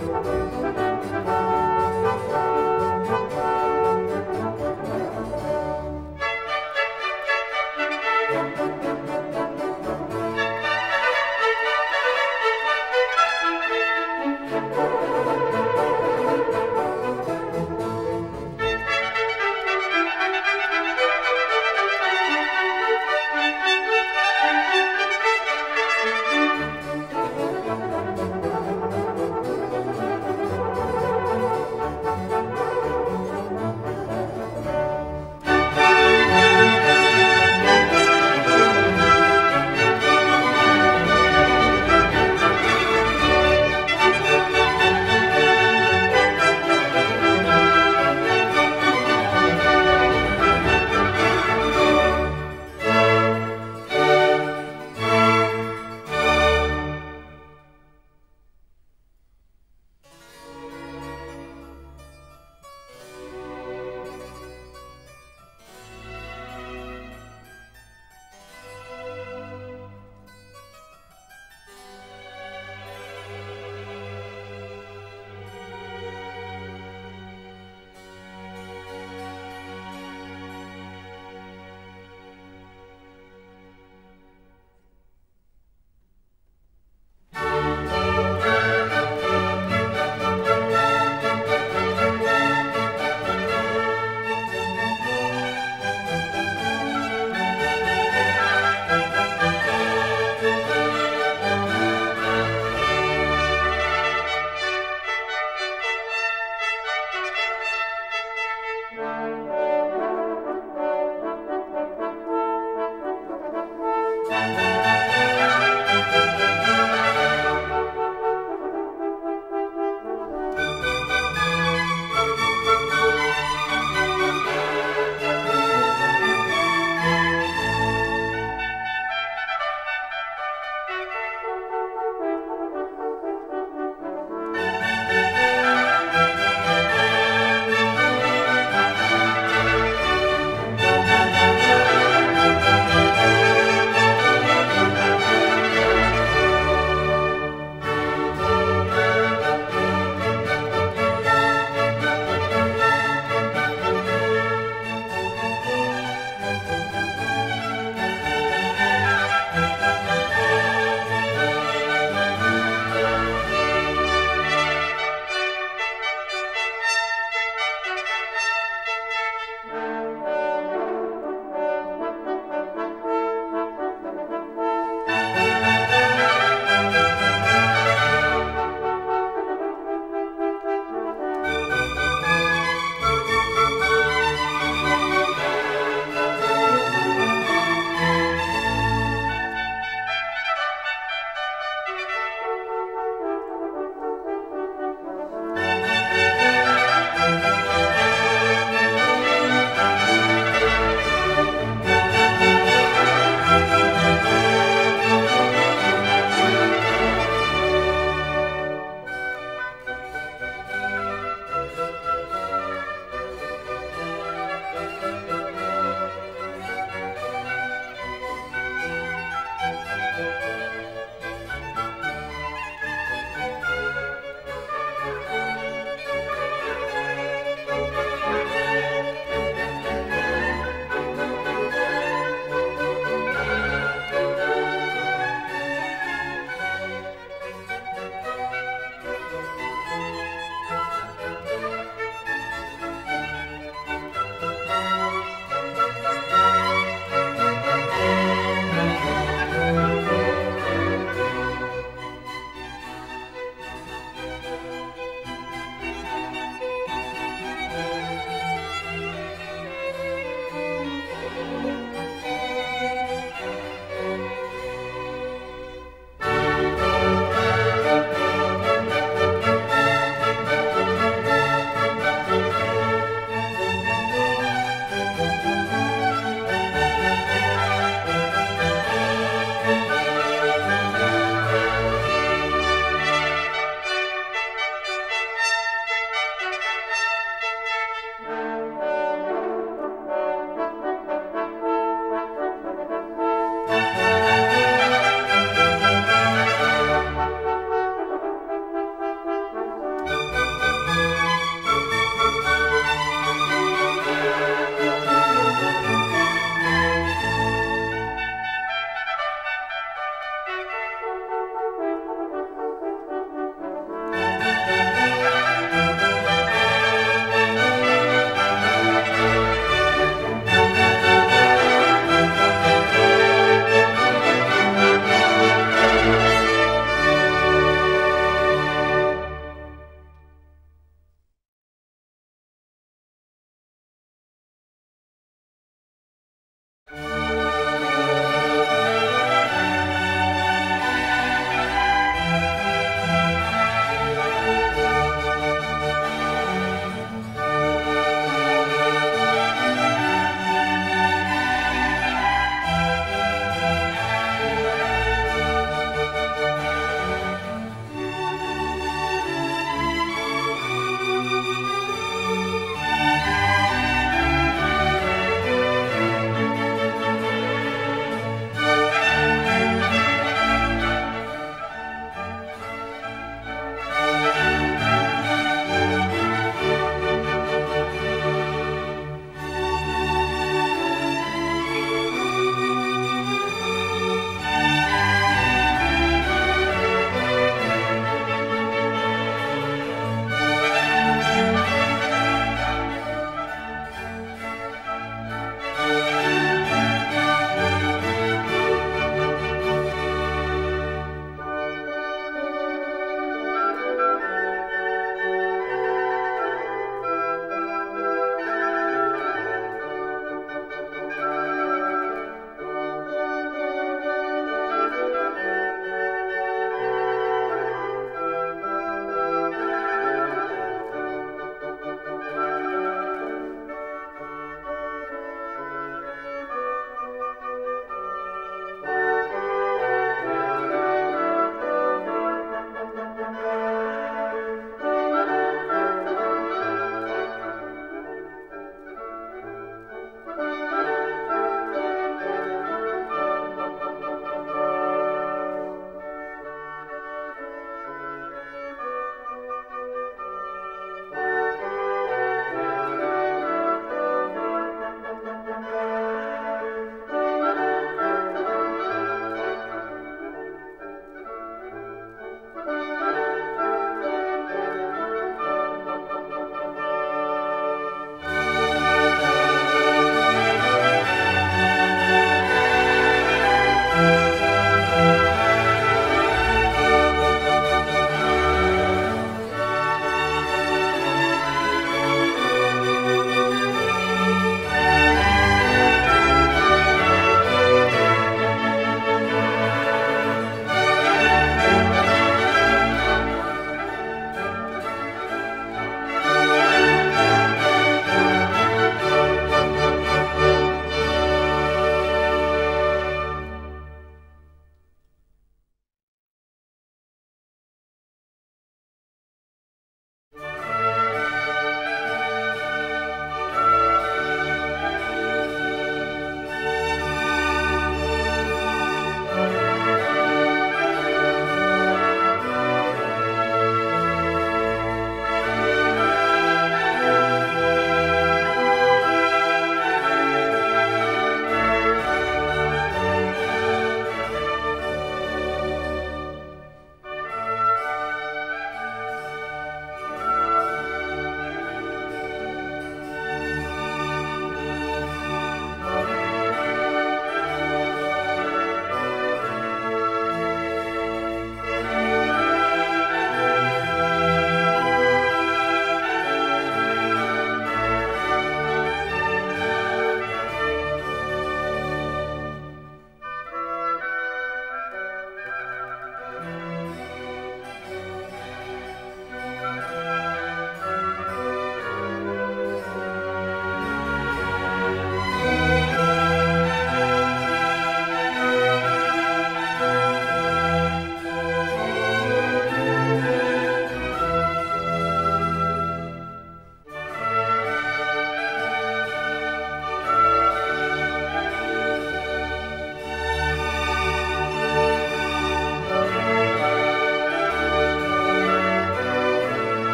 Música